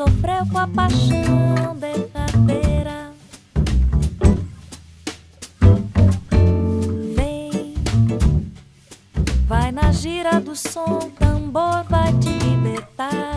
sofreu com a paixão derradeira. Vem, vai na gira do som, tambor vai te libertar.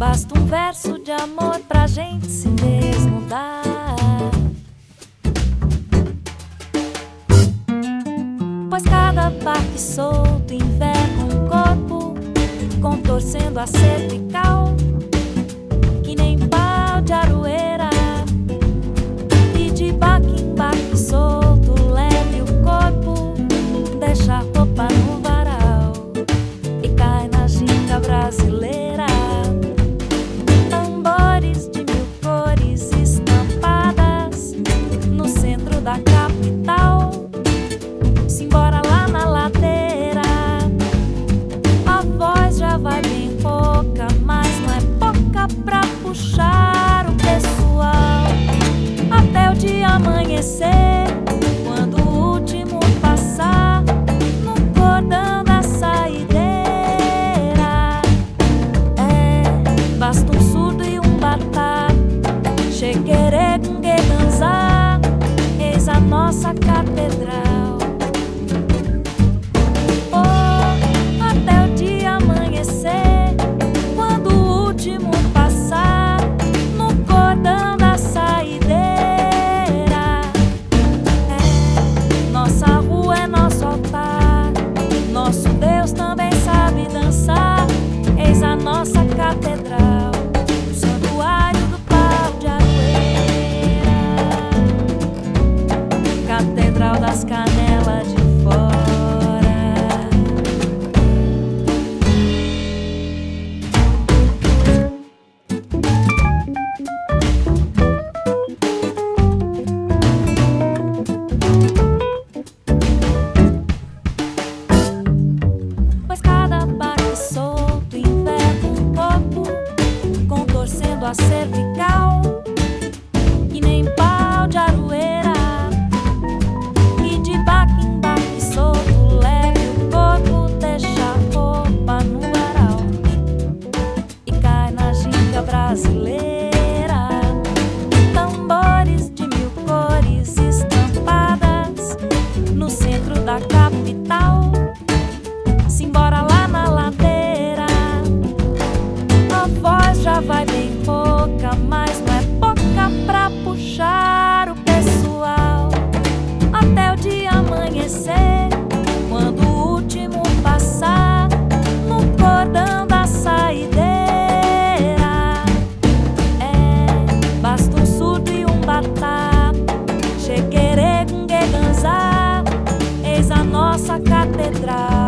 Basta um verso de amor pra gente se desnudar. Pois cada parte solto enverga um corpo, contorcendo a cervical. catedral. brasileiro. fez a nossa catedral.